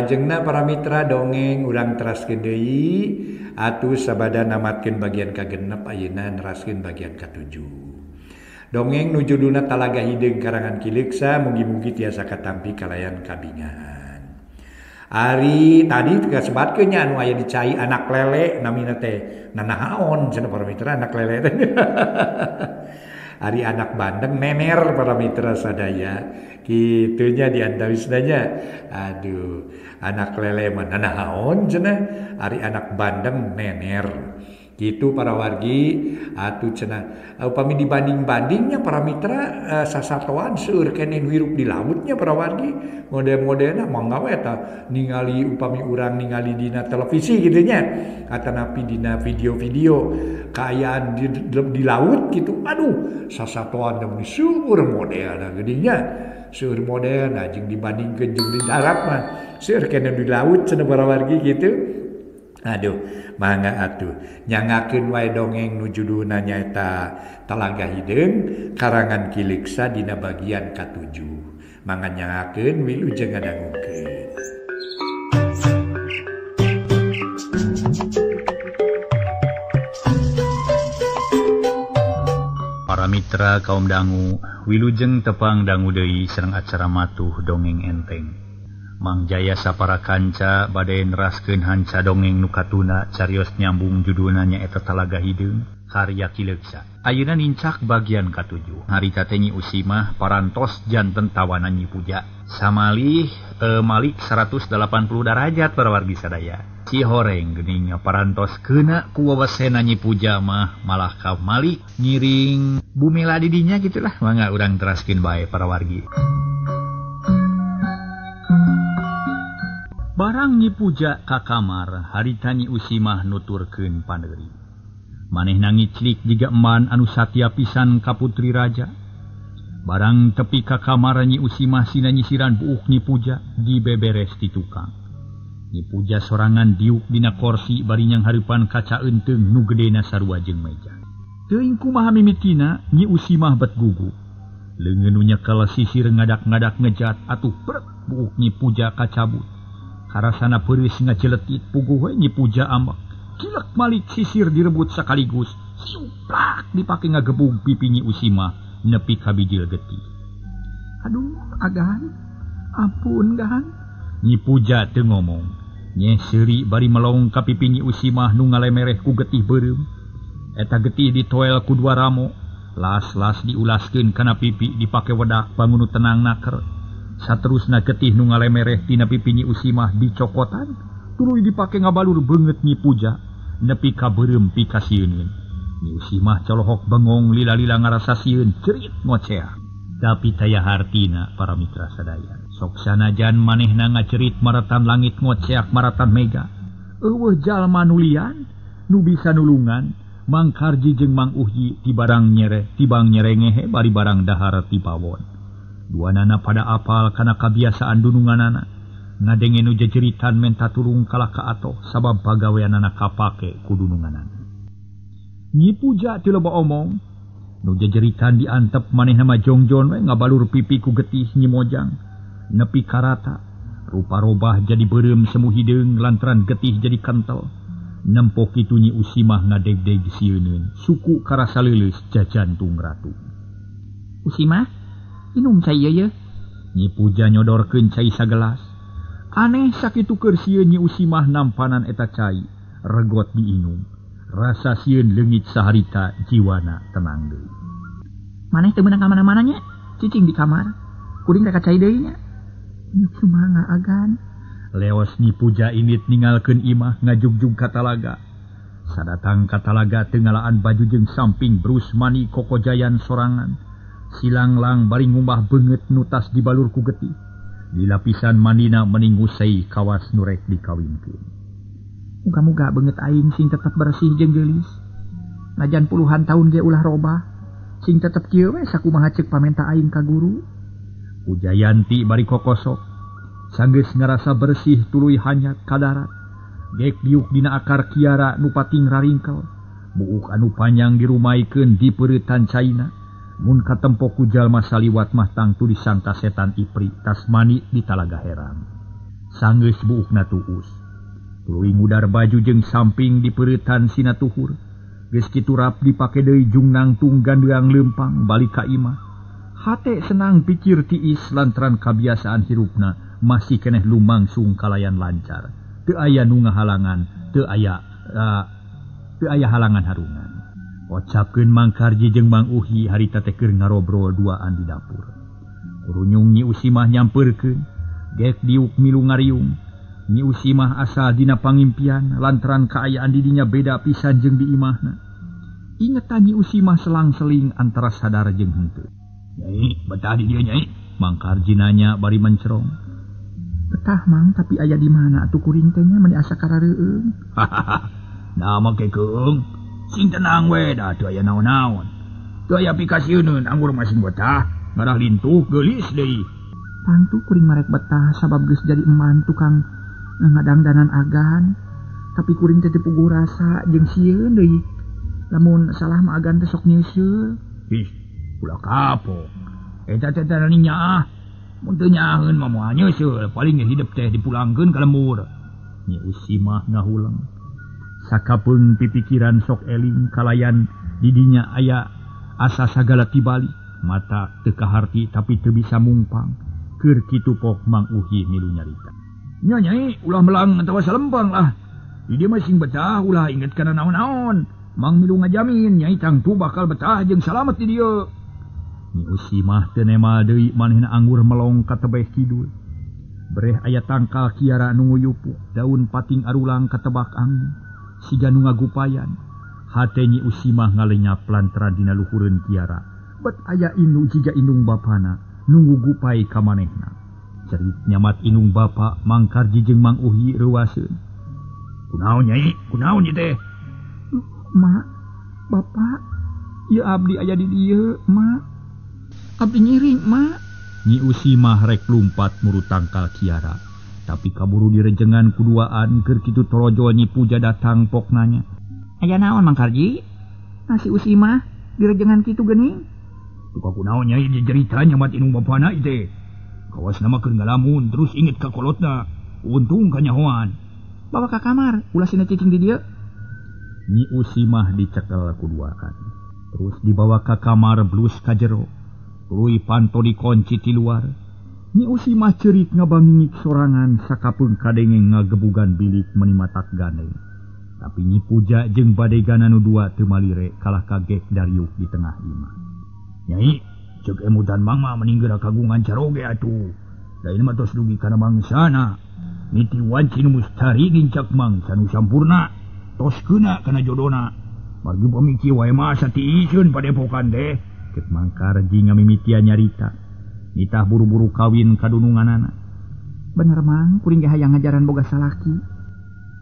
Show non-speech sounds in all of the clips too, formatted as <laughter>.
lajengna para Mitra dongeng urang terasken Dei atuh sabada namatkin bagian kagenep ayeuna neraskin bagian ketujuh dongeng nuju Duna Talaga Hideng Karangan Kiliksa mugi-mugi tiasa katampi kalayan kabingahan Ari tadi juga sebat kenya anu aya dicai anak lele namina teh nanahaon cenah para mitra anak lele <laughs> Ari anak bandeng nener para mitra sadaya. Gitunya diantawisnanya aduh anak lele mana naon cenah? Ari anak bandeng nener gitu para wargi. Atuh cenah. Upami dibanding-bandingnya para mitra eh, uh, sasatoan seueur kene hirup di lautnya para wargi. Model-modelna mangga we eta ningali upami urang ningali dina televisi gitu nya. Atanapi dina video-video kaayaan di, di, di laut gitu. Aduh sasatoan demi seueur modelna gedenya seueur modelna jeung dibandingkeun jeung di darat mah. Seueur kene di laut cenah para wargi gitu. Aduh manga atuh. Nyangaken wae dongeng nujuduna nyaeta Talaga Hideng karangan Kiliksa dina bagian K7 manga nyangaken wilujeng ngadangukeun Para mitra kaum dangu wilujeng tepang dangu deui sareng acara matuh dongeng enteng. Mangjaya sapara kanca badai neraskeun hanca dongeng nukatuna carios nyambung judulnanya eta talaga hidung karya kileksa Ayeuna nincak bagian katujuh hari katenyi usimah parantos janten tawanan nyipuja samalih e, Malik 180 derajat perwargi sadaya. Si horeng geningnya parantos kena kuwawasena nyipuja mah malah kau Malik ngiring bumi ladidinya gitulah. Mangga urang teraskin bae para wargi barang nyipuja ka kamar haritani usimah nuturken paneri. Maneh nangiclik digaman anu Satya pisan Kaputri Raja. Barang tepi ka kamar nyi usimah sina nyisiran buuk nyipuja di beberes di tukang. Nyipuja sorangan diuk dina korsi barinyang haripan kaca enteng nugedena sarwajeng meja. Teingku maha mimitina nyi usimah bet gugu. Lengenunya kala sisir ngadak-ngadak ngejat atuh berat buuk nyipuja kacabut Harasana purwi singa celetit nyi nyipuja amak. Kilak malik sisir direbut sekaligus. Suplak dipake ngagebung pipinyi usima. Nepi kabijil geti. Aduh, agan. Ampun, nyi Nyipuja teu ngomong. Nyeseri bari melong ka pipinyi usimah nu ngalemereh ku getih berem. Eta getih ditoel ku dua ramo. Las-las diulaskeun kana pipi dipake wedak pangunu tenang naker. terus na getih nu ngale mereh di usimah dicokotan dulu dipakai ngabalur banget nyi puja nepi kaberem pikasiunin Ni usimah colohok bengong lila-lila ngarasa siun cerit ngocea. Tapi taya hartina para mitra sadaya. Soksana jan maneh na ngacerit maratan langit ngoceak maratan mega. Eueuh jalma nulian nu bisa nulungan mangkarji jeung mang uhyi tibarang nyere tibang nyerengehe bari barang dahar ti pawon. dua nana pada apal karena kebiasaan dunungan anak ngadenge nu jejeritan menta turung kalah ka ato sabab pagawean anak kapake ku dunungan nyi nyipuja ti loba omong nu jejeritan diantep maneh nama jongjon we ngabalur pipi ku getih nyimojang nepi karata rupa-robah jadi berem semu hidung lantaran getih jadi kental. Nempok itu nyi usimah ngadeg-deg siunun suku karasa leuleus jajan tung ratu. Usimah? minum nyipuja nyodorken cai sagelas aneh sakit kersiunyi usimah nampanan eta cai regot diinum rasa siun legit saharita jiwana tenang de maneh temenang mana-mananya? Cicing di kamar kuring reka cai deunya manga agan. Leos nyipuja init ningalkeun imah ngajugjug katalaga sadatang katalaga tengalaan baju jeung samping Bruce Mani kokojayan sorangan. hilanglang baring ngumbah banget nutas di balurku getih di lapisan Manina meningusai kawas nurek dikawinkin kamu gak banget aing sing tetap bersih jenggelis najan puluhan tahun dia ulah roba sing tetap kiewe saku mahacek pamenta aing ka guru. Ujayanti bari kokosok. Sanggis ngerasa bersih tului hanya kadarat gek diuk dina akar kiara nupating raringkel. Buuk anu panjang dirumaikan di perutan China. katempoku Jalma Saliwat mah tangtu disangka setan Ipri Tasmani di Talaga Herang sangges buukna tuus. Luwi mudar baju jeng samping di peritan Sinatuhur geski turap dipakai deui jungnang tunggan duang lempang balik kaimah Hate senang pikir tiis lantaran kebiasaan hirupna masih keneh lumangsung kalayan lancar. Teu aya nunga halangan teu aya uh, aya halangan harungan. Ocapken Mangkarji jeung Bang Uhi harita keur ngarobrol duaan di dapur. Kurunyungnyi usimah nyampurken, gek diuk milu ngarium, nyi usimah asal dina pangimpian lantaran keayaan didinya beda pisan jeung di imahna. Ingetan nyi usimah selang-seling antara sadar jeung henteu. Nyai, betah di dia nyai. Mangkarji nanya bari mencerong. Betah mang, tapi ayah di mana? atuh kuring teh nya meni asa karareueung. <laughs> Hahaha. Nama kekeung. tenang weda tuaya naon-naon. Tuaya pikasiun anggur masing betah. Ngarah lintuh gelis deh tantu kuring merek betah sabab geus jadi eman tukang ngadang danan agan. Tapi kuring teh pugu rasa jeung sieun deui. Lamun salah mah agan teh sok nyeuseul ih ulah kapok. Eta teh tananing nyaah mun teu nyaahkeun mah moal nyeuseul paling hidup teh dipulangkeun ka lembur nya usi mah ngahulang. sakapung pipikiran sok eling kalayan didinya aya asa sagala tibali. Mata tekahati tapi teu bisa mupangkirki tupok Mang Uhi milu nyarita. Nyanyai eh, ulah melang tawa selempang lah. Dia masing betah ulah inget karena naon-naon. Mang milu ngajamin nyai tangtu bakal betah jeng salamet di dia Ni usimah tenema deui manehna anggur melongkat tebeh kidul. Breh ayat tangkal kiara nunggu yupuk daun pating arulang ketebak angin. siga nu ngagupayan. Hatnyi usimah ngalenyap lantaran dina luhureun tiara. Bet aya inung jiga inung bapana nunggu gupai kamanehna. Cerit nyamat inung bapak mangkar jijeng mang uhi ruasun kunaon nyai? Kunaon ieu teh mak bapak ieu abdi aya di dieu mak abdi nyiring mak nyi usimah rek lumpat muru tangkal kiara. tapi kaburu direjengan kitu Kerkitu nyi puja datang pok nanya aya naon Mangkarji nasi Usimah direjengan Kitu Gening aku naonnya ini ceritanya batin Bapakna ide kawas nama kenggalamun terus inget ke kolotna. Untung kanyahoan bawa ke kamar ulah sina cicing di dia Nyi Usimah dicekel kuduaan. terus dibawa ke kamar blus kajero Lui panto dikunci di luar. usi mah cerik ngabangingik sorangan sakapeung kadenge ngagebugan bilik menimatak gandeng tapi nyi puja jeung badai gananu dua temalire kalah kagek dariuk di tengah imah nyai cek emutan Mangma mama meninggal kagungan caroge atuh lain mah tos dugi kana mangsana niti nu mustari gincak mang sanu sampurna. Tos kena kana jodona. Margi pamiki wae mah sati isun pada deh. Cek mangkar jinga ngamimitian nyarita. itah buru-buru kawin kadunungan anak bener mang kuring hayang ngajaran boga salaki.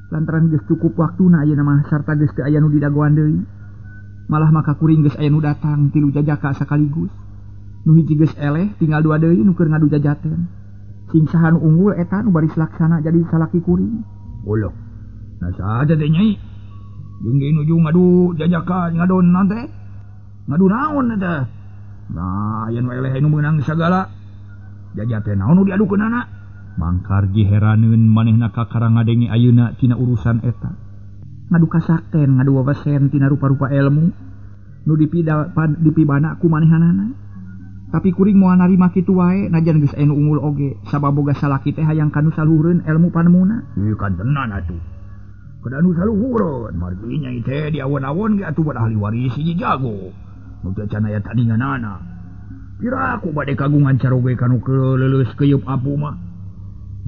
Lantaran geus cukup waktu na ayeuna mah sarta geus teu aya nu didagoan deui. Malah maka kuring geus aya nu datang tilu jajaka sakaligus. Nu hiji geus eleh tinggal dua deui nu keur ngadu jajaten. Sing saha nu unggul eta nu baris laksana jadi salaki kuring. Ulah nah saha teh nyai. Jeung nuju ngadu jajaka ngadon nanti ngadu naon eta? menang segala Bangkarji heranun maneh manehna karang ngadenge ayeuna tina urusan eta. Ngadu kasakten ngadu wawasen tina rupa-rupa ilmu. Nu dipida dipibana ku manehanana. Tapi kuring mau narima kitu wae najan geus anu unggul oge. Sabab boga salaki teh hayang kanu saluhureun ilmu panemuna. Ieu kan tenan atuh. Kada nu saluhureun margi nya teh diawon-awon ge atuh ahli waris hiji jago. canaya aya nana kira aku badai kagungan caroge kan kelelus keyup apu mah.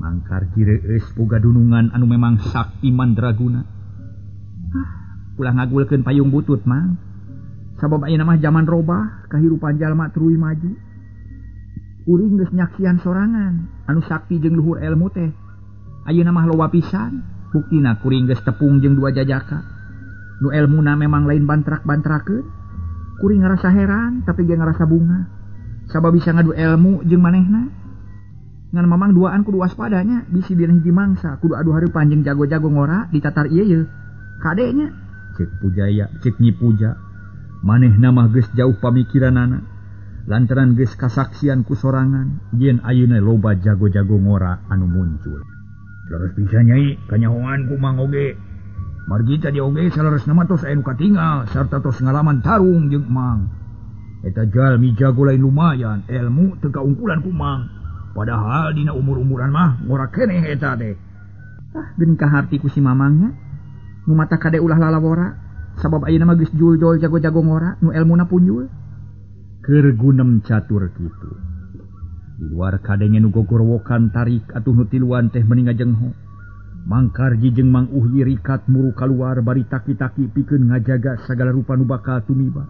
Mangkar kireus puga dunungan anu memang sakti mandraguna draguna. Ah, pulang ngagulkeun payung butut mah. Sabab ayeuna mah zaman robah kahirupan jalma truy maju. Uring geus nyaksian sorangan anu sakti jeung luhur ilmu teh. Ayeuna mah loba pisan buktina kuring geus tepung jeung dua jajaka. Nu ilmuna memang lain bantrak-bantrakeun. kuring ngerasa heran tapi dia ngerasa bunga. Sabab bisa ngadu ilmu jeung manehna. Ngan mamang duaan kudu waspadanya bisi dina hiji mangsa. Kudu aduh hari panjang jago-jago ngora ditatar iya ye kadenya. Cek pujaya cek nyi puja. Maneh nama geus jauh pamikiran anak lantaran geus kasaksian ku sorangan yen ayeuna loba jago-jago ngora anu muncul. Terus bisa nyai kanyahoan ku mangoge margita dioge aya nu katingal sarta tos ngalaman tarung jeung Mang. Eta jalmi jago lain lumayan ilmu kaungkulan ku Mang. padahal dina umur-umuran mah ngora keneh eta teh. Ah geun kaharti ku si mamangnya nu mata kade ulah lalawora sabab ayeuna mah geus juljol jago-jago ngora nu elmuna punjul. Keur gunem catur kitu. Di luar kadenge nu gogorwokan tarik atuh nu tiluan teh meninga jengho. Mangkarji jeung Mang uhli rikat muru keluar bari taki-taki pikeun ngajaga segala rupa nu bakal tumiba.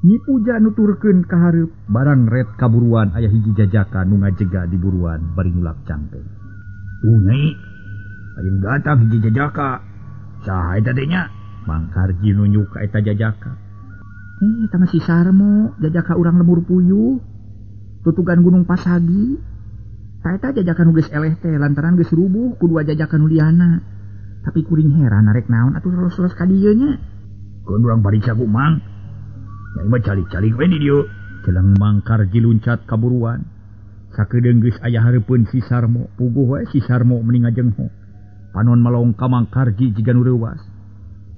Nyi puja nuturkeun kahareup barang red kaburuan ayah hiji jajaka nu ngajega di buruan bari nulak cangkeng. Uh, Unai, ayeuna datang hiji jajaka. Saha eta teh nya? Mangkarji nunjuk ka eta jajaka. Eh, tama si Sarmo, jajaka urang lemur puyuh. Tutugan Gunung Pasagi, Kaeta jajakan nulis LT lantaran geus rubuh ku dua jajakan Uliana tapi kuring heran narek naon atuh lolos ka dieu nya? Keun urang pariksa barisa kumang ya ima calik-calik we di dieu. Celang mangkar jiluncat kaburuan. Sakedeung geus aya hareupeun si Sarmo. Puguh we si Sarmo meuni ngajengho panon malongka mangkar ji jiga nu reuwas.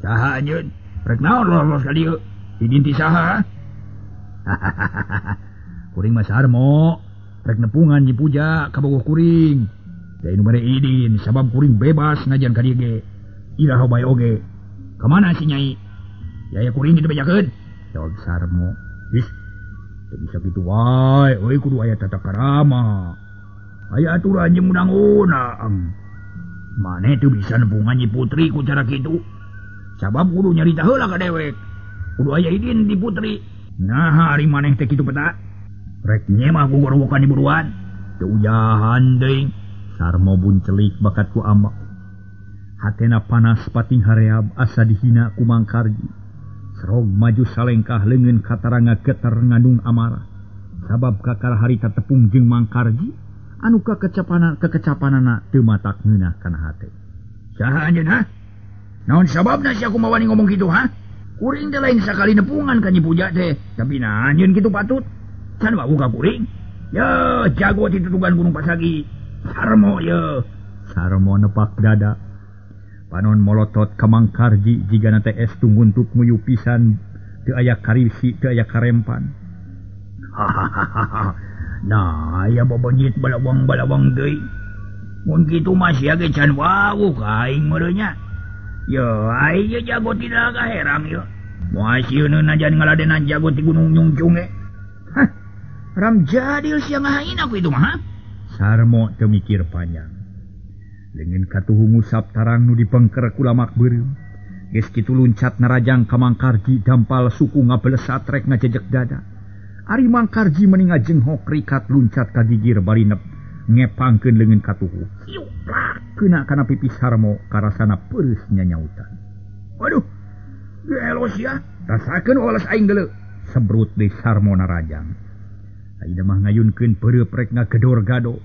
Saha anjeun? Rek naon lolos ka dieu? Di saha <laughs> kuring mah Sarmo. rek nepungan dipuja Kabogo kuring. Idin sabab kuring bebas ngajan bae Ihobayoge kamana si nyai? Yaya kuring dijaarmo bisa kitu wae. Euy kudu aya tata karama. Aya aturan jeung undang-undang. Oh, mane teu bisa nepunganyi putri ku cara kitu. Sabab kudu nyarita heula ka dewek. Kudu aya idin di putri. Nah hari maneh teh kitu peta. nyemakan buruan tuyahan deng sarmo buncelik bakat ku amak hatena panas pating hareab asa dihina ku mangkarji. Serog maju salengkah leungeun kataranga getar ngandung amarah sabab kakar harita tepung jeng mangkarji anu kekecapanan teu matak ngeunah kana hate saha anjeunna naon sababna si aku mawani ngomong kitu ha? Kuring teh lain sakali nepungan ka nyipuja teh. Tapi nah anjeun kitu patut. kan ka kuring ya jago di tutugan gunung pasagi. Sarmo ya. Sarmo nepak dada. Panon molotot kamangkarji jika nate es tunggun tuk muyu pisan ke ayah karisi ke ayah karempan. Hahaha <laughs> nah ya bobonyit balawang balawang deh mun gitu masih ya can wau aing merenya. Ya ay ya jago tidak herang ya. Masih najan ngaladenan jago di gunung nyungcunge Ram jadil siang aku itu mah Sarmo temikir panjang dengan katuhu musap tarang nu dipengker kulamak beri Ges kitu luncat narajang ka Mangkarji dampal suku ngabelesat rek ngajejek dada. Ari mangkarji meninga jenghok rikat luncat ka gigir barinep ngepangkeun leungeun katuhu. Siuplak kena kana pipis Sarmo karasana peureus nyanyautan. Waduh, gelos ya, rasakeun oles aing geuleuh. Sebrut di Sarmo narajang. mah peureup rek ngagedor gado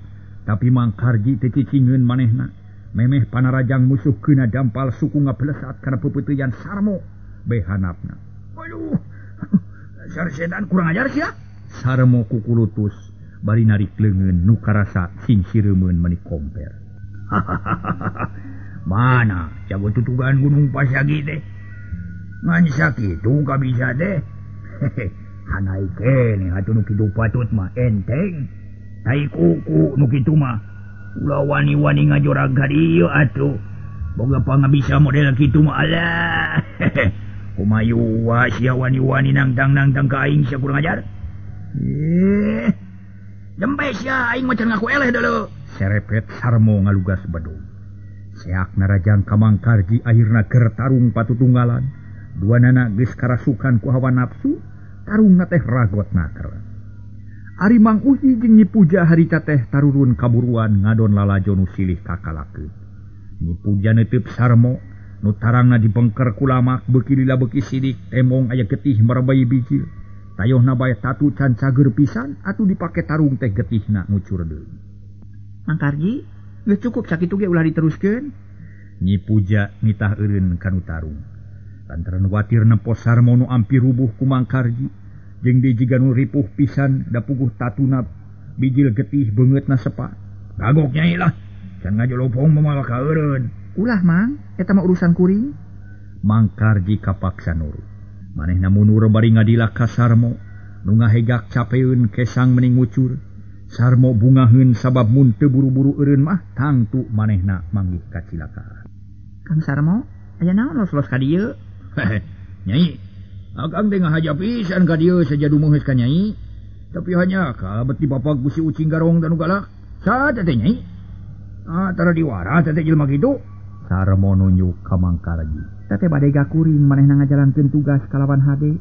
tapi mangkarji tecicingun manehna. Memeh panarajang musuh kena dampal suku ngapelesat kana karena sarmo behanapna. Waduh <laughs> setan kurang ajar sia. Sarmo kukulutus bari narik leungeun nu karasa sinsiremen menik komper. <laughs> Mana? Jago tutugan gunung pasagi teh. Ngan sakitu ka bisa teh <laughs> entengwani-wani ngajoragauh Boga bisa model kitu mah alah. <laughs> malah sia wani-wani nangtang-nangtang ka aing sia kurang ajar. Eh. Dempes sia aing macan ngaku eleh dulu. Serepet Sarmo ngalugas bedung. Seak narajang kamangkarji akhirna ker tarung patutunggalan. Dua nana geus karasukan ku hawa nafsu, tarung teh ragot naker Ari Mang Uhi jeung nyipuja harita teh tarurun kaburuan ngadon lalajo nu silih kakalakeun. Nyipuja neuteup sarmo nu tarangna dibengker kulamak beuki lila beuki sidik temong aya getih marabai biji. Tayohna bae tatu can cager pisan atuh dipake tarung teh getihna ngucur deui. Mang Karji, geus cukup sakitu ge ulah diteruskeun. Nyipuja nitah eureun kanu tarung. lantaran watir nepos Sarmo nu ampir rubuh kumang karji jeng dijiganun ripuh pisan da puguh tatunap. Bijil getih beungeutna na sepa gagok nyailah can ngajolopong lopong memawa kaurun ulah mang. Eta mah urusan kuring mang karji kapaksa nurut maneh namun nur bari ngadilah ka sarmo. Nu ngahegak capeun kesang mening ngucur. Sarmo bungaheun sabab mun teu buru-buru eureun mah tangtu manehna manggih kacilakaan kang sarmo aya naon los-los ka dieu? <laughs> nyai akan tengah haja pisan ka dia saja dumuhis ka nyai. Tapi hanya ka beti bapak gusi ucing garong dan galak. Sa tete nyai? Ah tara diwara tete jelma gitu. Sarmo nunjuk ka mangkarji tete badai gakuring manehna ngajalankeun tugas kalawan hade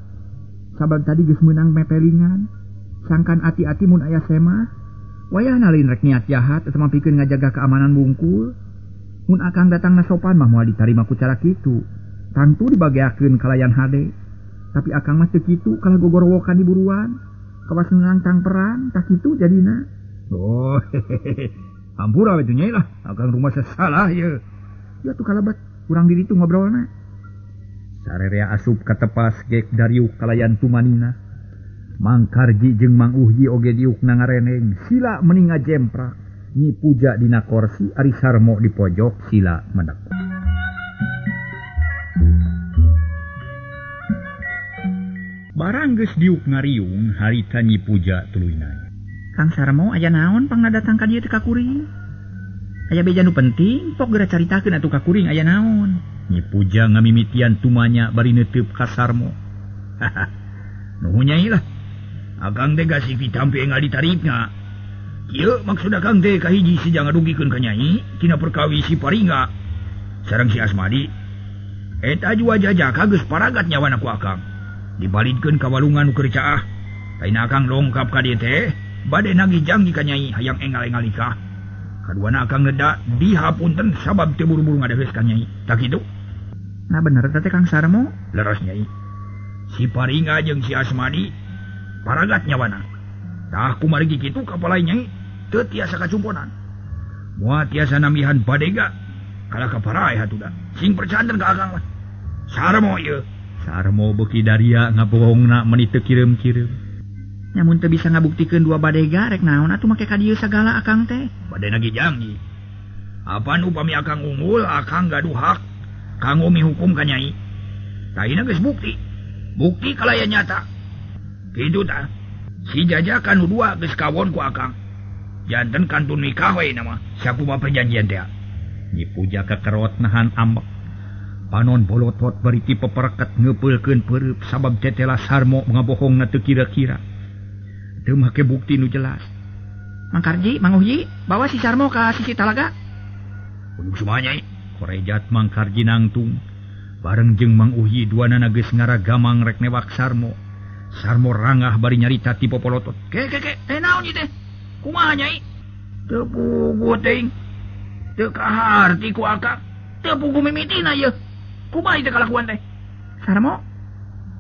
sabab tadi geus meunang mepelingan. Sangkan ati-ati mun aya sema. Wayah nalin rek niat jahat eta pikeun ngajaga keamanan bungkul mun akan datang na sopan mah moal ditarima ku cara kitu. tantu dibagiakeun kalayan hade. Tapi akang mah teu kitu kalau gogorowokan di buruan kawas ngangkang perang tak kitu jadina. Oh <laughs> hehehe ampura bajunya lah. Akang rumah sesalah ya ya tuh kalabat kurang diri tuh ngobrolna. Sarerea asup katepas gek dariuk kalayan tumanina mangkarji jeung mang uhji oge diuk nangareneng. Sila meninga jemprak. Nyipuja dina korsi ari sarmo di pojok sila menekuk barangges diuk ngariung harita nyi puja tuluina Kang Sarmo aya naon pang datang ka dieu teh ka kuring aya beja nu penting pok geura caritakeun atuh ka kuring aya naon? Nyi puja ngamimitian tumanya bari neuteup ka Sarmo nuhun nyai lah Agang teh gasih ditampi engal ditarifna Iya maksud akang teh kahiji si jangan rugikeun ka nyai tina perkawi si paringa sareng si Asmadi eta jua jajaka geus paragat nyawana ku Akang. dibalikkan ka walungan kercaah kainakan longkap ka KDT badai nagi janji kanyai hayang engal-engalikah kedua akan neda dihapunten sabab teburu-buru ngadewes kanyai tak itu nah bener tete Kang Sarmo leras nyai. Si paringa jeung si Asmadi paragat nyawana. Tah kumari kitu kapalai nyai teu tiasa kacumponan. Moal tiasa namihan badega kala kaparai hatuda. Sing percanten ka akang lah. Sarmo ieu. Carmo beki Daria ngabohongna menit kirim-kirim namun teu bisa ngabuktikeun dua badai garek naon atuh make kadieu sagala akang teh? Badai nagi janji. Apa upami akang unggul akang gaduh hak. Kanggo mihukum kanyai taina geus bukti. Bukti kalaya nyata. Gitu ta si jaja kanu dua geus kawon ku akang. Janten kantun nikah we nama. Sakumaha perjanjian teh? Nyipuja kekerot nahan ambek panon bolotot beriti peperkat ngepulken peureup sabab tetela Sarmo ngabohong na kira-kira. Teu make bukti nu jelas. Mang Karji, Mang Uhi, bawa si Sarmo ke sisi talaga. Semuanya eh. korejat Mang Karji nangtung. Bareng jeng Mang Uhi dua nages ngaragamang rek newak Sarmo. Sarmo ranggah bari nyarita ti popolotot. ke ke ke naon ieu teh? Kumaha nyai eh? teu pugu teuing teu kaharti ku akak. Teu pugu mimitina ye. Kuma itu kalakuan teh. Sarmo,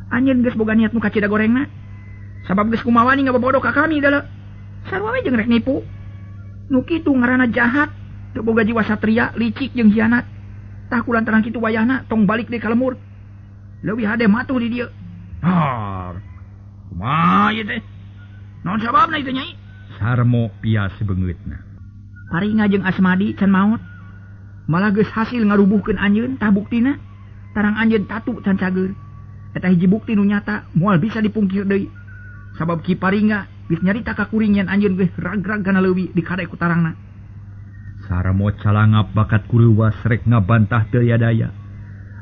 anjeun geus boga niat muka cida gorengna. Sabab geus kumawa nih bodoh ka kami dala. Sarua we jeung rek nipu. Nu kitu ngaranna jahat, teu boga jiwa satria, licik jeung hianat. Tah kulantaran kitu wayahna tong balik deui ka lemur. Leuwih hade matuh di dieu. Har. Kumaha ieu teh? Naon sababna itu nyai? Sarmo pias beungeutna. Paringa jeung Asmadi can maut. Malah geus hasil ngarubuhkeun anjeun tah buktina. tarang anjeun tatu can cager eta hiji bukti nu nyata moal bisa dipungkir deui. Sabab ki paringa bis nyarita ka kuring yen anjeun geus ragrag kana leuwi di kadai ku tarangna. Saramo calangap bakat kuruwas rek ngabantah teu daya.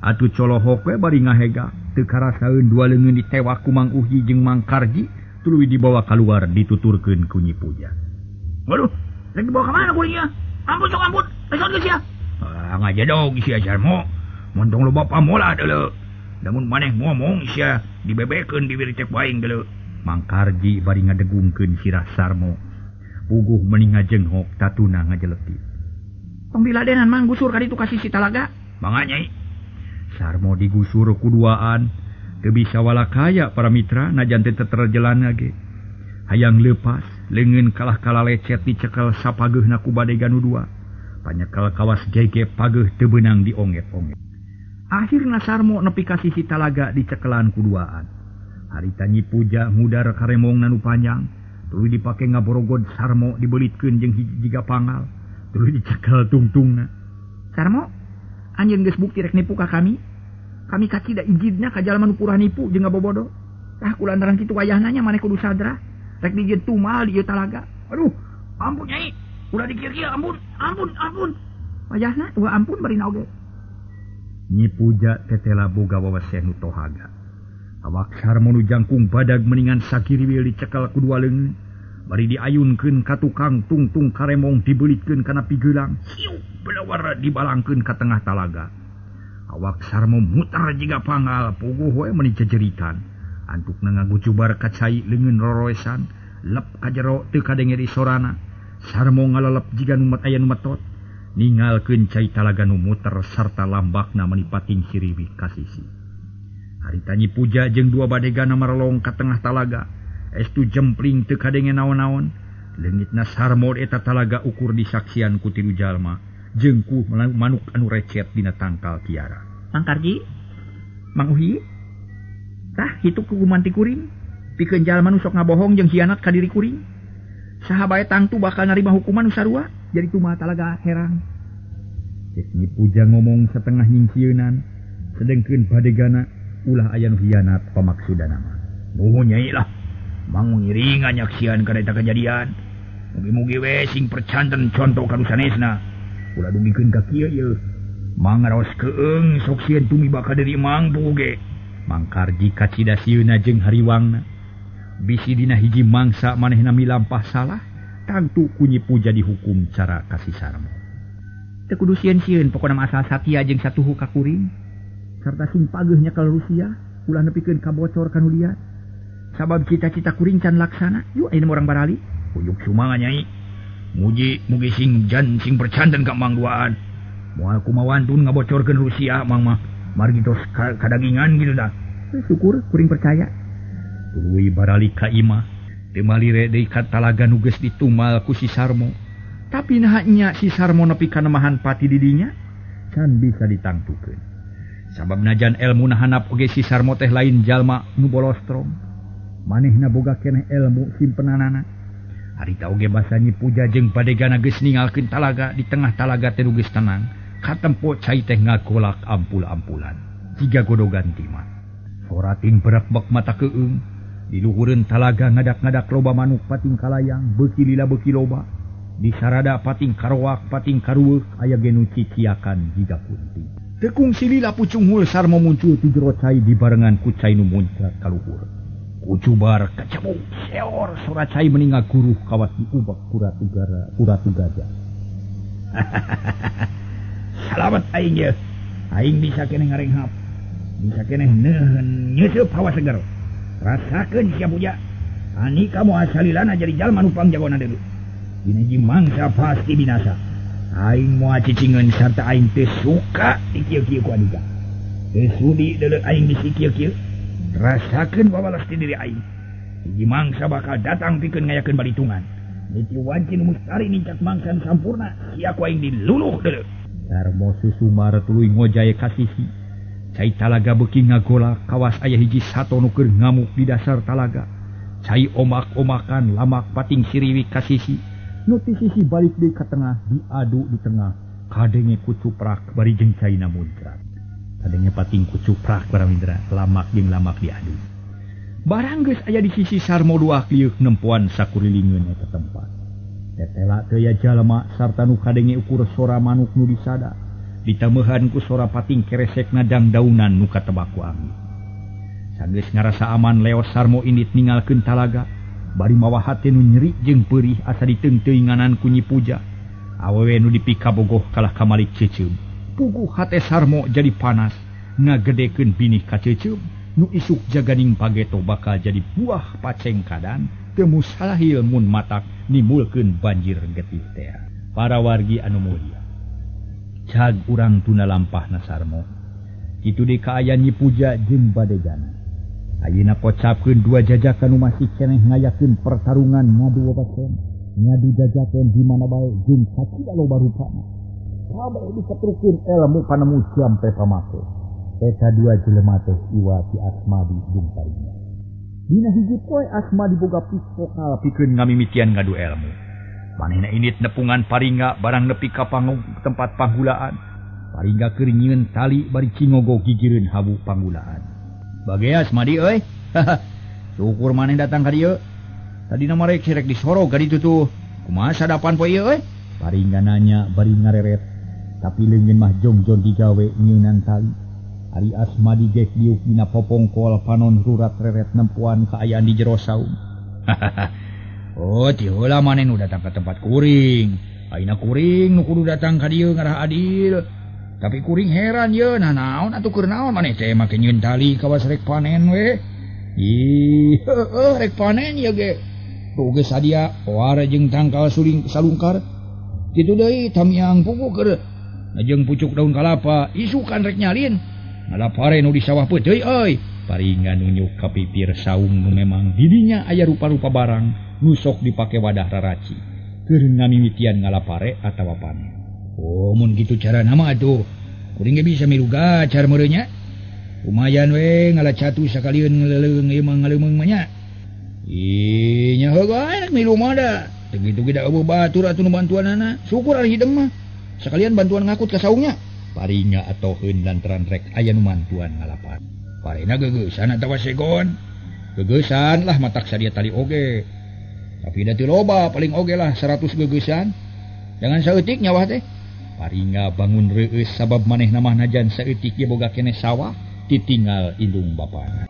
Atuh colohok we bari ngahega teu karasaeun dua leungeun ditewak ku Mang Uhi jeung Mang Karji tuluy dibawa keluar dituturkeun ku Nyi Puja. Waduh rek dibawa ka mana kuringnya? Ampun sok ampun. Rek geus ya. Ah, ngajadogi si Ajarmo. mendong loba pamola dulu namun maneh ngomong Syah dibebeken di cek bain dulu mangkarji bari ngadegungkeun sirah Sarmo puguh meninga jenghok tatuna ngajeleti. Pembiladenan mang gusur kali itu kasih si talaga manganyai Sarmo digusur kuduaan. Teu bisa wala kaya para mitra najan teh terjelan ge. Hayang lepas leungeun kalah kala lecet dicekal sapageuhna ku badega ganu dua Panyekel kawas jege pageuh teu beunang diongget-ongget akhirnya Sarmo nepi ka sisi talaga di cekelan kuduaan. Haritanyi puja mudar karemong nanu panjang. Tuluy dipake ngaborogod Sarmo dibelitkeun jeung hiji jiga pangal. Dulu dicekel tungtungna. Sarmo anjeun geus bukti rek nipu ka kami? Kami kaki da ijidnya ka jalan pura nipu jeung ngabobodo? Tah kulantaran kitu wayahnanya maneh kudu sadra. Rek dijieun tumal di talaga. Aduh ampun nyai. Udah dikir-kir ampun ampun ampun. Wajahna dua ampun bari oge. nyipuja tetela boga wawasenu tohaga. Awaksar menu jangkung badag meningan sakiri wil dicekal kedua leng bari diayunkeun ka tukang tungtung karemong dibelitkeun kana pigelang. Siu belawara dibalangkeun ka tengah talaga. Awak sarmo mutar jika pangal puguh we meni jejeritan antuk na nganggu cubar kacai lengan roroesan. Lep kajero teu kadengeri sorana. Sarmo ngalalep jika numat aya numatot. ningalken caitalagan muter sarta lambak na menipating sisi. kasisi haritanyi puja jeung dua badegana marlong ka tengah talaga. Estu jempling teu kadenge naon-naon. Leungitna sarmod eta talaga ukur disaksian ku tilu jalma. Jengku manuk anu recet dina tangkal tiara. Tah kitu itu kugumanti kuring. Pikeun jalma nu sok ngabohong jeung hianat kadiri kuring. Sahabat tangtu bakal narima hukuman usarua jadi cuma talaga herang Ini puja ngomong setengah nyingsiunan sedengkeun badegana ulah ayam hianat pemaksudan nama. Nuhun nyai lah. Mangun ngiringan nyaksian kereta kejadian. Mugi-mugi we sing percanten contoh kanusanesna ulah dugikeun ka kieu ye mangaros keeng sok sieun tumi bakal dari mang puge mangkarji kacida sieuna jeung hariwangna. Bisi dina hiji mangsa manehna milampah salah. tangtu kunyi puja hukum cara kasih sarmo. Tekudu siun-siun pokoknya asal Satya jeung satu hukakuring serta sing pagehnya kalau Rusia ulah nepikeun kabocor kan lihat sabab cita-cita kuring can laksana yuk ayeuna orang barali. Uyuk sumangan nyai. Muji mugi sing jan sing bercandan kak mangduaan mau aku mawantun ngabocorkan Rusia mang mah. Margi tos kadagingan gitu dah syukur kuring percaya. Lui barali kaimah demaliredekatalaga nuges ditumalku si Sarmo. Tapi nahnya si Sarmo nepi kanemahan pati didinya kan bisa ditangtukan sabab najan ilmu nahanap oge si Sarmo teh lain jalma nubolostrom manehna boga keneh elmu simpenanana. Harita oge basanya puja jeng padegana ges ningalkeun talaga di tengah talaga teh geus tenang. Katempo cai teh ngagolak ampul-ampulan. Tiga godogan timah sorating berak bak mata keung diluhuren talaga ngadak-ngadak loba manuk pating kalayang bekilila beki loba. Disarada pating karowak pating karuwek aya genu ciciakan jika kunti. Tekung silila pucung hulsar memuncul ti jero cai ku kucai nu muncat kaluhur kucubar kecebuk seor surat cai meninga guruh kawat di ubak kuratugara kuratu gajah <laughs> selamat aing ya. Aing bisa kene ngarenghap bisa kene neuheun nyeusup hawa segar. rasakan siap puja. Ah, Ani kamu asalilana jadi jalan upang jagoan dulu ini mangsa pasti binasa. Aing mua cicingan serta aing teh suka dikieu-kieu ku anika Teh sudi dulu aing disikir-kir Rasakan wabalas di diri aing. Hiji mangsa bakal datang pikir ngayakan balitungan. Niti wancin mustari nincak mangsa sampurna Siak aing diluluh dulu Darmo susu tuluy luing ngojaya kasisi. Cai talaga beki ngagola kawas ayah hiji satu nuker ngamuk di dasar talaga. Cai omak-omakan lamak pating siriwi kasisi. Nuti sisi balik di ke tengah diadu di tengah. Kadenge kucuprak bari jeng cai namudra. Kadenge pating kucuprak baramindra lamak jeng lamak diadu. barang geus aya di sisi sarmo dua kliuk nempuan sakurilingeun eta tempat. Tetela teu jalma sarta nu kadenge ukur sora manuk nu disada. ditamehanku sora pating keresek nadang daunan nuka tebaku wangi sangis ngarasa aman leos sarmo init ningal talaga, bari mawa hati nu nyeri jeng perih asa ditengteinganan kunyi puja awewe nu dipika bogoh kalah kamalik cecem. Pugu hate sarmo jadi panas ngagedeken binih kacecem nu isuk jaganing pageto bakal jadi buah paceng kadan temu salahil mun matak nimulkeun banjir getih teh. Para wargi anu mulia. cag urang tuna lampah Nasarmo itu Nyi nyipuja jeng badegana Ayeuna pocapkeun dua jajakan masih keneh ngayakin pertarungan ngadu wabasen ngadu jajakan di mana bae jeung sakida loba rupana kabeh disetrukeun ilmu panemu sampai pamake. Eta dua jelema teh Iwati Asmadi jeung parinya Dina hiji poe Asma diboga pistol pikeun ngamimitian ngadu ilmu. manehna init nepungan paringa barang nepi kapanggung tempat panggulaan. Paringa kerinyiun tali bari cingogo gigireun habu panggulaan. Bageas madi euy. syukur maneh datang ka dieu. Tadi nama rek rek disoro ka ditu tuh. Kumaha sadapan poe ieu euy? paringa nanya bari ngareret. Tapi leungeun mah jongjon digawe nyieunan tali. Ari Asmadi gek diuk dina popongkol panon rurat reret nempuan kaayaan di jero saung. <laughs> Oh tila manen nu datang ke tempat kuring. Aina kuring nukudu datang ka dia ngarah adil. Tapi kuring heran ye na naon atau kurnaon maneh teh make nyeun tali kawas rek panen we. Ih heuh <laughs> rek panen ye ge. Tuh sadia wara jeung tangkal suling salungkar. Kitu deui tamiang pugu keur. Jeung pucuk daun kalapa isukan rek nyalin. Ngalapare nu di sawah peuteui euy paringan nunjuk kapipir saung nu memang didinya aya rupa-rupa barang. nusok dipakai wadah raraci. Keur mimitian ngalapare atau panen oh mun gitu cara nama tuh. Kuring bisa miruga cara merenya lumayan we ngala catu sekalian ngeleleng emang ngelemeng banyak Inya hoga enak milu mada begitu kita abu batur atuh bantuan anak syukur hari mah. Sekalian bantuan ngakut ke saungnya. Parinya atau hen dan aya ayah numantuan ngalapan parena gegesan atau segon. Gegesan lah matak sadia tali oge. tapi loba paling oge lah 100 gegesan jangan saeutik nyawa teh. Paringa bangun reus sabab maneh nama najan saeutik ya boga kene sawah ditinggal indung bapana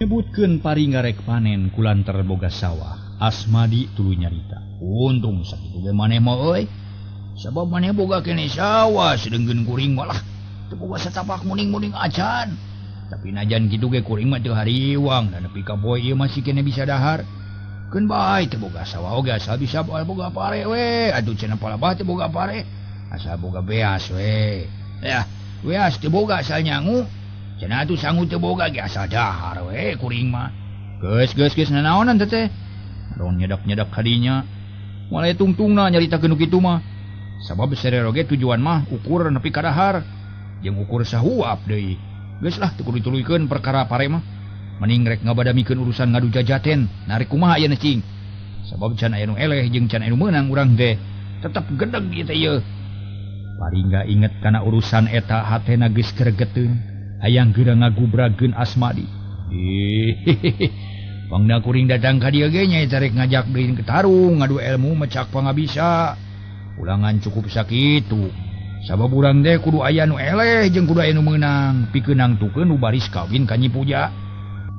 nyebutkan paringarek panen kulan boga sawah asmadi tulu nyarita. Untung sakit maneh mau oi sabab maneh boga kene sawah sedenggen kuring malah. setapak muning-muning acan. Tapi najan gitu ge kuring mah teu hariwang. Dan nepi ka boy ieu masih kene bisa dahar. Keun bae teu boga sawah oge asal bisa boga pare we. Aduh cenah palabah teu boga pare. Asal boga beas we. Ya beas teu boga asal nyangu. Cenah atuh sangu teu boga ge asal dahar we kuring mah. Geus geus geus nanaonan teh teh. Ron nyedak-nyedak kadinya mulai tungtungna nyaritakeun kitu mah. Sabab sereroge tujuan mah ukur nepi ka dahar. ukur sahwab Delah dituluken perkara pare mah. Mending rek ngabadamikan urusan ngadu jajaten narik kumaha kuma necing sebab can eleh jeung can menang urang deh tetap gedeg gitu ya paling nggak inget karena urusan eta hatena geus kergetun hayang geura ngagubrageun asmadi hehehe Bangda kuring datang ka dia ge nya tarik ngajak deui ke tarung ngadu ilmu mecak pangabisa. Ulangan cukup sakit tuh. sababuran de kudu aya nu eleh jeung kuda enu menang pikenang tuken nu baris kawin kanyi puja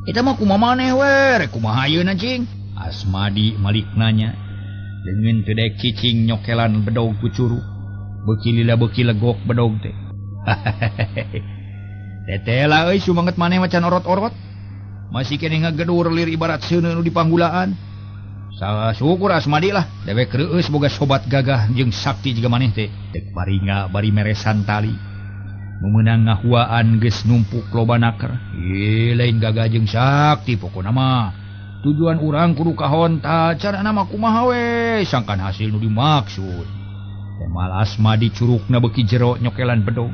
kita mah kuma maneh we ayeuna nacing asmadi malik nanya dengan tedek cicing nyokelan bedog kucuru bekilila beki legok bedog teh. <laughs> Tetela euy sumanget maneh macan orot-orot. Masih kene ngagedur lir ibarat seuneu nu dipanggulaan. salah syukur asmadilah dewek reueus boga sobat gagah jeung Sakti juga maneh teh. Dek paringa bari meresan tali. Memenang ngahuaan geus numpuk loba naker. Ieu lain gagah jeung Sakti pokona mah. Tujuan urang kudu kahon ta carana mah kumaha we? Sangkan hasil nu dimaksud. Kemal asmadi dicurugna beki jero nyokelan bedong.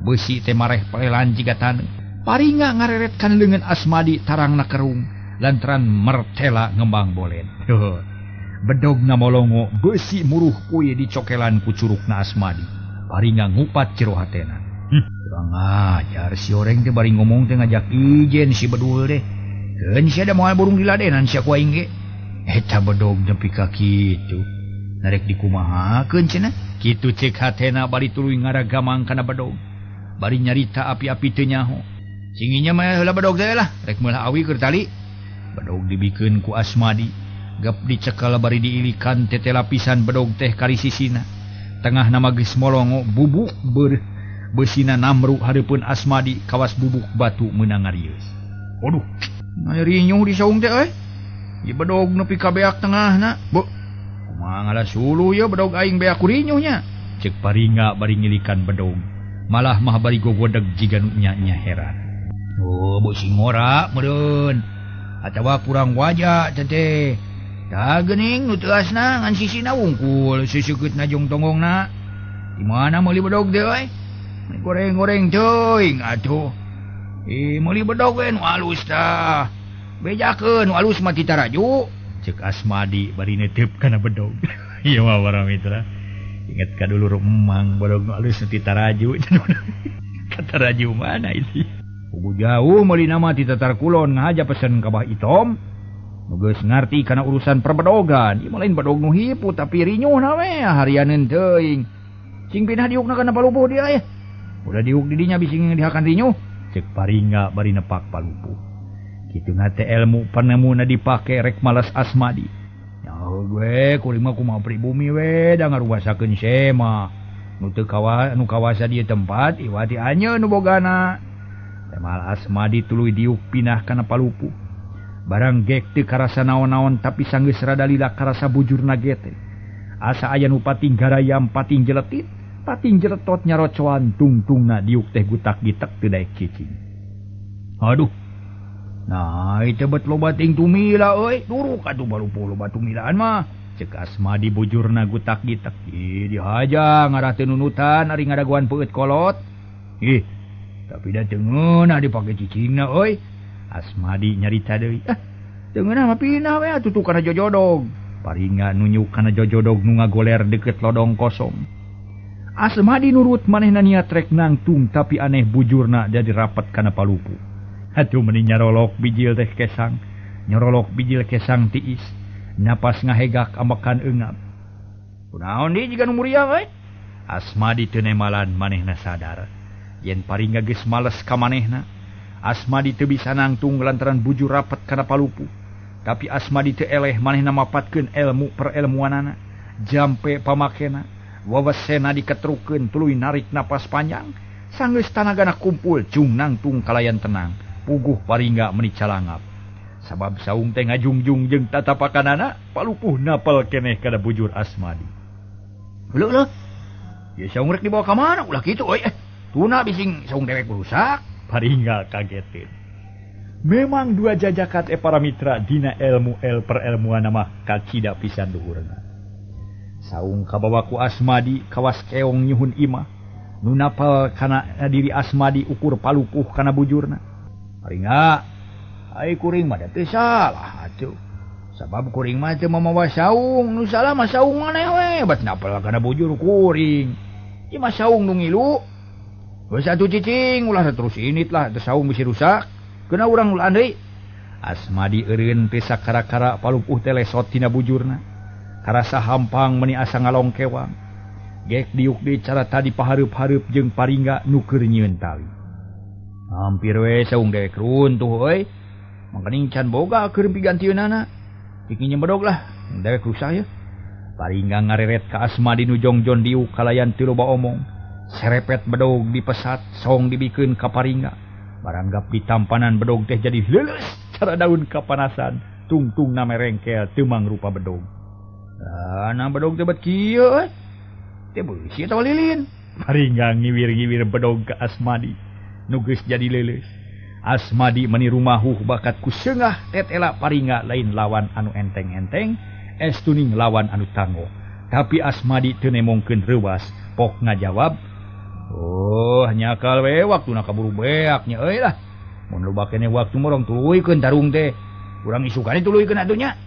Besi teh mareh pelelan jiga taneuh paringa ngareretkan dengan Asmadi tarang nakerung. lantaran mertela ngembang bolen. Bedog namolongo besi muruh kue di cokelan kucuruk na asmadi. Paringa ngupat ciro hatena. Hm. kurang ajar si oreng teh bari ngomong teh ngajak ijen si bedul deh keun si ada moal burung diladenan si aku ingge eta bedog nepi ka kitu. Narek dikumahakeun cenah? Kitu cek hatena bari tuluy ngaragamang kana bedog. Bari nyarita api-api teu nyaho. Singinya mah heula bedog teh lah. Rek meulah awi keur tali. bedog dibikin ku asmadi. Gap dicekal bari diilikan tete lapisan bedog teh kari sisina tengah nama geus molongo bubuk ber besina namru hareupeun asmadi kawas bubuk batu meunang ngarius waduh ngarinyu di saung teh euy. Ieu bedog nepi ka beak tengahna. Bu kumaha ngalah sulu ya bedog aing beak kurinyonya cek paringa bari ngilikan bedog malah mah bari gogodeg jiga nu nya heran. Oh, bu singora meureun. atawa kurang wajah tete. Taing nutulas na ngan sisi na wungkul. Susukut najung tonggong na. Di mana meuli bedog deh goreng-goreng coing atuh eh mau bedog kan walus ta. Bejakan walus mati taraju cek asmadi bari netep kana bedog. <laughs> Iya mah para mitra ingat ka dulu rumang bedog walus mati taraju kata <laughs> raju. Mana itu Ugu jauh melinama ditatar kulon ngaja pesen kabah itom. Nugus ngerti karena urusan perbedogan. Ima lain bedog nu hipu tapi rinyuh nawe harian teing. Sing pinah diuk na kana palupuh dia ya. Udah diuk didinya bising dihakan rinyuh. Cek paringa bari nepak palupuh. Gitu ngate ilmu penemu na dipake rek malas asmadi. Ya gue kurima kumah pribumi we da ruasakeun sema. Nu kawa nu kawasa dia tempat iwati anya nu bogana. Temal asmadi tuluy diuk pinah kana palupu. Barang gek teu karasa naon-naon tapi sanggeus rada lila karasa bujur nagete. Asa aya nupating garayam pating jeletit pating jeletot nyarocoan tungtung na diuk teh gutak gitek teu daek cicing. Aduh nah itu bet lo bating tumila oi turu katu baru puluh batu milaan mah. Cek asmadi bujur na gutak gitak ih dihaja ngarah nunutan ari ngadaguan peut kolot. Ih tapi tengen dipakai cicina oi. Asmadi nyarita deui ah, eh, tutu kana jojodog paringa nunjuk kana jojodog nu ngagoler deket lodong kosong. Asmadi nurut maneh nania trek nangtung tapi aneh bujurna jadi rapat kana palupu. Hatu meni nyarolok bijil teh kesang. Nyarolok bijil kesang tiis napas ngahegak amakan engap. Kunaon di jika muria we? Asmadi teu nemalan manehna sadar. yen paring geus males ka manehna asmadi teu bisa nangtung lantaran bujur rapat kana palupu tapi asmadi teu eleh manehna mapatkeun ilmu elmu perelmuanana jampe pamakena wawasena diketruken tuluy narik napas panjang sanggeus tanagana kumpul cung nangtung kalayan tenang puguh paringga menicalangap sabab saung teh ngajungjung jeung tatapakanana palupuh napal keneh kada bujur asmadi Ulah ulah. Ya saung rek dibawa ka mana ulah kitu euy. Eh. tuna bising saung dewek rusak paringal kagetin. Memang dua jajakat e para mitra dina ilmu el perelmuan nama kacida pisan luhurna saung kabawaku asmadi kawas keong nyuhun imah nu napal kana diri asmadi ukur palupuh kana bujurna. Paringa ai kuring mah teh salah atuh. Sabab kuring mah teu mamawa saung nu salah mah saung maneh we bat napal kana bujur kuring. Ieu mah saung nu ngilu. satu cicing ulah terus init lah teu saung bisi rusak. Kena urang landai. Asmadi Erun pesa kara-kara palupuh telesotina bujurna. Karasa hampang meni asa ngalong kewang gek diuk di cara tadi paharup-harup jeng paringga nuker nyiun tali. Hampir we saung dewek runtuh oi. Mangkening can boga keur pigantieu anak bikinnya bedog lah dewek rusak ya. Paringga ngareret ke asmadi nujong John diuk kalayan tilu loba omong. serepet bedog dipesat song dibikin kaparinga. Baranggap di tampanan bedog teh jadi lulus cara daun kapanasan. Tungtung na merengkel temang rupa bedog. Nah bedog tebet teh beusi atawa lilin. Paringa ngiwir-ngiwir bedog ke Asmadi. Nugus jadi lulus Asmadi meni rumahuh bakat ku seungah tetela paringa lain lawan anu enteng-enteng es tuning lawan anu tanggo tapi Asmadi tenemongken rewas pok ngajawab Oh nyakal we waktu na kaburu beaknya lah. Waktu morong tuluykeun tarung teh. Kurang isukan tulu kennya